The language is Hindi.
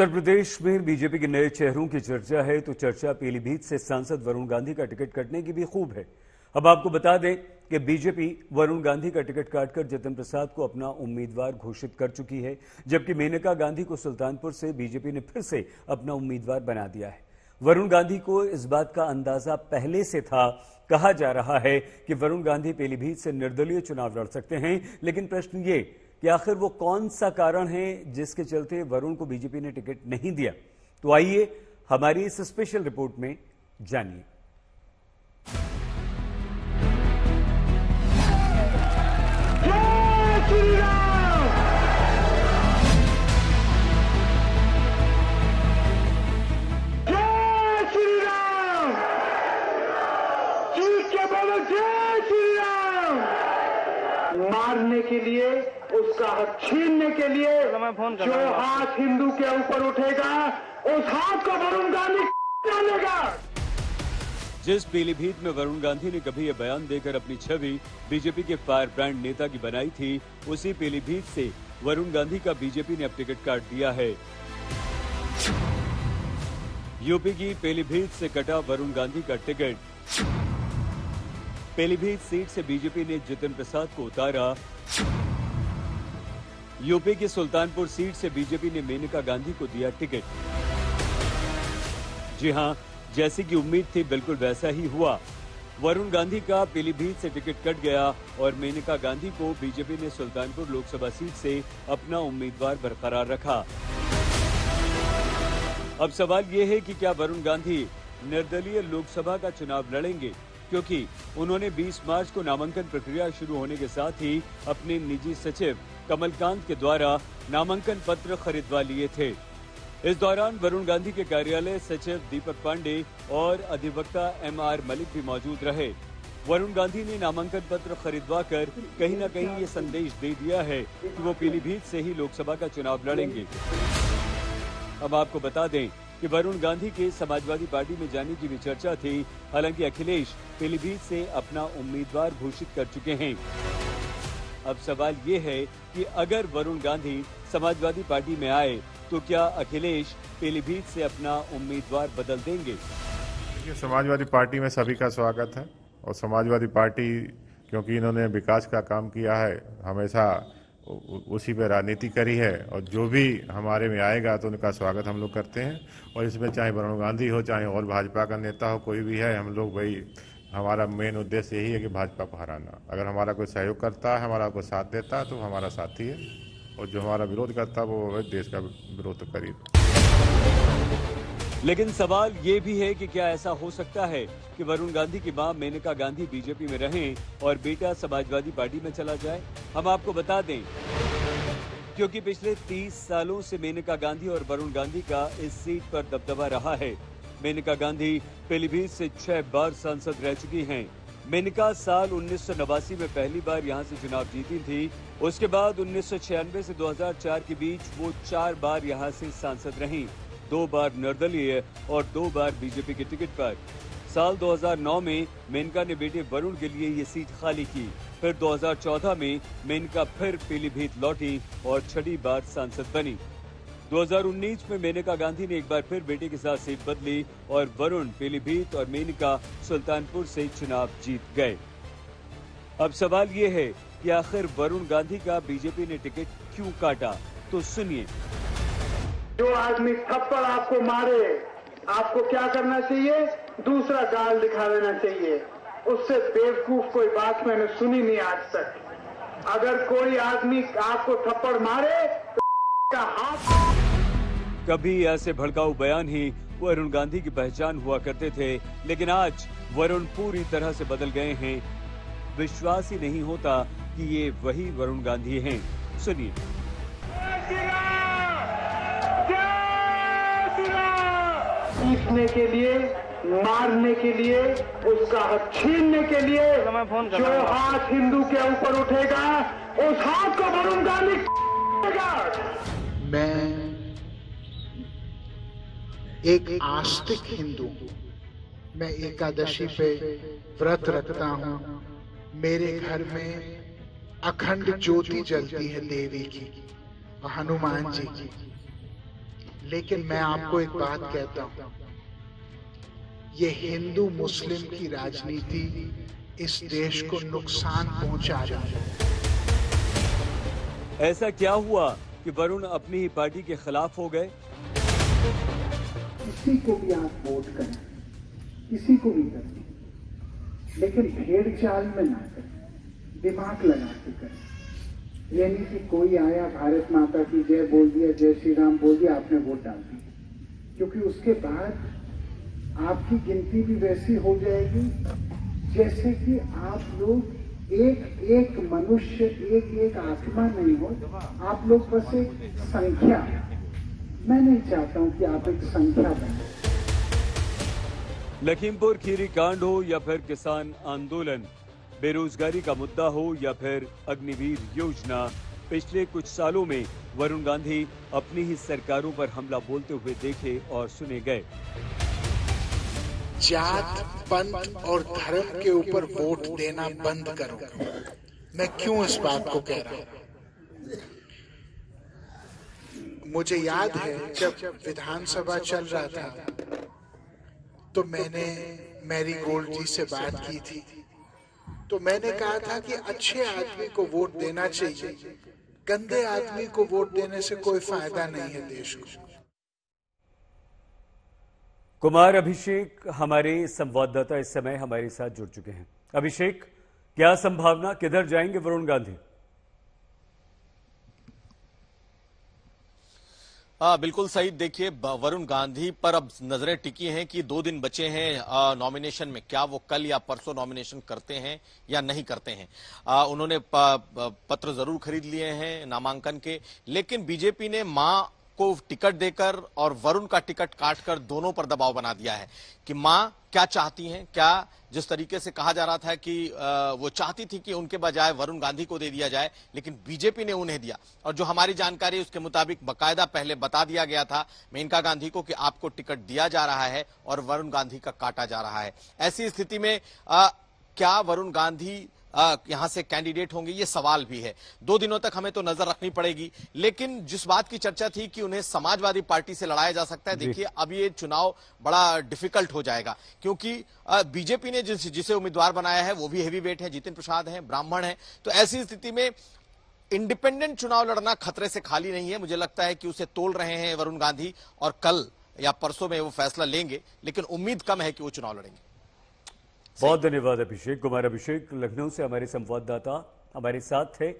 उत्तर प्रदेश में बीजेपी के नए चेहरों की चर्चा है तो चर्चा पीलीभीत से सांसद वरुण गांधी का टिकट कटने की भी खूब है। अब आपको बता दें कि बीजेपी वरुण गांधी का टिकट काटकर जतिन प्रसाद को अपना उम्मीदवार घोषित कर चुकी है, जबकि मेनका गांधी को सुल्तानपुर से बीजेपी ने फिर से अपना उम्मीदवार बना दिया है। वरुण गांधी को इस बात का अंदाज़ा पहले से था, कहा जा रहा है कि वरुण गांधी पीलीभीत से निर्दलीय चुनाव लड़ सकते हैं, लेकिन प्रश्न ये कि आखिर वो कौन सा कारण है जिसके चलते वरुण को बीजेपी ने टिकट नहीं दिया? तो आइए हमारी इस स्पेशल रिपोर्ट में जानिए। उसका हक छीनने के लिए जो हाथ हिंदू के ऊपर उठेगा उस हाथ को वरुण गांधी डालेगा। जिस पीलीभीत में वरुण गांधी ने कभी यह बयान देकर अपनी छवि बीजेपी के फायर ब्रांड नेता की बनाई थी उसी पीलीभीत से वरुण गांधी का बीजेपी ने अब टिकट काट दिया है। यूपी की पीलीभीत से कटा वरुण गांधी का टिकट। पीलीभीत सीट से बीजेपी ने जितिन प्रसाद को उतारा। यूपी की सुल्तानपुर सीट से बीजेपी ने मेनका गांधी को दिया टिकट। जी हाँ, जैसी की उम्मीद थी, बिल्कुल वैसा ही हुआ। वरुण गांधी का पीलीभीत से टिकट कट गया और मेनका गांधी को बीजेपी ने सुल्तानपुर लोकसभा सीट से अपना उम्मीदवार बरकरार रखा। अब सवाल ये है कि क्या वरुण गांधी निर्दलीय लोकसभा का चुनाव लड़ेंगे? क्योंकि उन्होंने 20 मार्च को नामांकन प्रक्रिया शुरू होने के साथ ही अपने निजी सचिव कमलकांत के द्वारा नामांकन पत्र खरीदवा लिए थे। इस दौरान वरुण गांधी के कार्यालय सचिव दीपक पांडे और अधिवक्ता एम आर मलिक भी मौजूद रहे। वरुण गांधी ने नामांकन पत्र खरीदवा कर कहीं न कहीं ये संदेश दे दिया है कि वो पीलीभीत से ही लोकसभा का चुनाव लड़ेंगे। अब आपको बता दें कि वरुण गांधी के समाजवादी पार्टी में जाने की भी चर्चा थी। हालाँकि अखिलेश पीलीभीत से अपना उम्मीदवार घोषित कर चुके हैं। अब सवाल ये है कि अगर वरुण गांधी समाजवादी पार्टी में आए तो क्या अखिलेश पीलीभीत से अपना उम्मीदवार बदल देंगे? समाजवादी पार्टी में सभी का स्वागत है और समाजवादी पार्टी, क्योंकि इन्होंने विकास का काम किया है, हमेशा उसी पे राजनीति करी है और जो भी हमारे में आएगा तो उनका स्वागत हम लोग करते हैं। और इसमें चाहे वरुण गांधी हो, चाहे और भाजपा का नेता हो, कोई भी है, हम लोग भाई हमारा मेन उद्देश्य यही है कि भाजपा को हराना। अगर हमारा कोई सहयोग करता है, हमारा कोई साथ देता है तो हमारा साथी है। और जो हमारा विरोध करता है, वो देश का विरोध करीब। लेकिन सवाल ये भी है कि क्या ऐसा हो सकता है कि वरुण गांधी की माँ मेनका गांधी बीजेपी में रहें और बेटा समाजवादी पार्टी में चला जाए? हम आपको बता दें, क्योंकि पिछले 30 सालों से मेनका गांधी और वरुण गांधी का इस सीट पर दबदबा रहा है मेनका गांधी पीलीभीत से छह बार सांसद रह चुकी हैं। मेनका साल उन्नीस सौ नवासी में पहली बार यहाँ से चुनाव जीती थी। उसके बाद उन्नीस से 2004 के बीच वो चार बार यहाँ से सांसद रहीं। दो बार निर्दलीय और दो बार बीजेपी के टिकट पर। साल 2009 में मेनका ने बेटे वरुण के लिए ये सीट खाली की। फिर 2014 में मेनका फिर पीलीभीत लौटी और छठी बार सांसद बनी। 2019 में मेनका गांधी ने एक बार फिर बेटे के साथ सीट बदली और वरुण, पीलीभीत और मेनका सुल्तानपुर से चुनाव जीत गए। अब सवाल ये है कि आखिर वरुण गांधी का बीजेपी ने टिकट क्यों काटा? तो सुनिए। जो आदमी थप्पड़ आपको मारे, आपको क्या करना चाहिए? दूसरा गाल दिखा देना चाहिए। उससे बेवकूफ़ कोई बात मैंने सुनी नहीं आज तक। अगर कोई आदमी आपको थप्पड़ मारे कभी ऐसे भड़काऊ बयान ही वरुण गांधी की पहचान हुआ करते थे लेकिन आज वरुण पूरी तरह से बदल गए हैं। विश्वास ही नहीं होता कि ये वही वरुण गांधी हैं। सुनिए। पीटने के लिए मारने के लिए उसका हक छीनने के लिए जो हाथ हिंदू के ऊपर उठेगा उस हाथ को वरुण गांधी एक आस्तिक हिंदू। मैं एकादशी पे व्रत रखता हूँ। मेरे घर में अखंड ज्योति जलती है देवी की, हनुमान जी की। लेकिन मैं आपको एक बात कहता हूँ। ये हिंदू मुस्लिम की राजनीति इस देश को नुकसान पहुँचा रही है। ऐसा क्या हुआ कि वरुण अपनी ही पार्टी के खिलाफ हो गए? किसी को भी आप वोट करें, किसी को भी करें, लेकिन भेड़ चाल में ना करें, दिमाग लगा के करें। ये नहीं कि कोई आया, भारत माता की जय बोल दिया, जय श्री राम बोल दिया, आपने वोट डाल दिया। क्योंकि उसके बाद आपकी गिनती भी वैसी हो जाएगी, जैसे कि आप लोग एक एक मनुष्य, एक एक आत्मा नहीं हो, आप लोग बस एक संख्या। मैं नहीं चाहता हूँ कि आप एक संख्या बने लखीमपुर खीरी कांड हो या फिर किसान आंदोलन? बेरोजगारी का मुद्दा हो या फिर अग्निवीर योजना? पिछले कुछ सालों में वरुण गांधी अपनी ही सरकारों पर हमला बोलते हुए देखे और सुने गए। जात पंथ और धर्म के ऊपर वोट देना बंद करो। मैं क्यों इस बात को कह रहा हूँ? मुझे याद है जब विधानसभा चल रहा था तो मैंने मैरी गोल्ड जी से बात की थी। तो मैंने कहा था कि अच्छे आदमी को वोट देना चाहिए। गंदे आदमी को वोट देने से कोई फ़ायदा नहीं है देश को। कुमार अभिषेक हमारे संवाददाता इस समय हमारे साथ जुड़ चुके हैं। अभिषेक क्या संभावना? किधर जाएँगे वरुण गांधी? हाँ बिल्कुल सही। देखिए वरुण गांधी पर अब नज़रें टिकी हैं कि दो दिन बचे हैं नॉमिनेशन में। क्या वो कल या परसों नॉमिनेशन करते हैं या नहीं करते हैं? आ, उन्होंने प, प, पत्र ज़रूर खरीद लिए हैं नामांकन के। लेकिन बीजेपी ने माँ को टिकट देकर और वरुण का टिकट काटकर दोनों पर दबाव बना दिया है कि माँ क्या चाहती हैं क्या जिस तरीके से कहा जा रहा था कि वो चाहती थी कि उनके बजाय वरुण गांधी को दे दिया जाए लेकिन बीजेपी ने उन्हें दिया। और जो हमारी जानकारी उसके मुताबिक बकायदा पहले बता दिया गया था मेनका गांधी को कि आपको टिकट दिया जा रहा है और वरुण गांधी का काटा जा रहा है। ऐसी स्थिति में आ, क्या वरुण गांधी यहाँ से कैंडिडेट होंगे ये सवाल भी है। दो दिनों तक हमें तो नज़र रखनी पड़ेगी लेकिन जिस बात की चर्चा थी कि उन्हें समाजवादी पार्टी से लड़ाया जा सकता है देखिए अब ये चुनाव बड़ा डिफ़िकल्ट हो जाएगा क्योंकि बीजेपी ने जिस जिसे उम्मीदवार बनाया है वो भी हैवी वेट है जितिन प्रसाद है ब्राह्मण है तो ऐसी स्थिति में इंडिपेंडेंट चुनाव लड़ना खतरे से खाली नहीं है। मुझे लगता है कि उसे तोल रहे हैं वरुण गांधी और कल या परसों में वो फैसला लेंगे लेकिन उम्मीद कम है कि वो चुनाव लड़ेंगे। बहुत धन्यवाद अभिषेक। कुमार अभिषेक लखनऊ से हमारे संवाददाता हमारे साथ थे।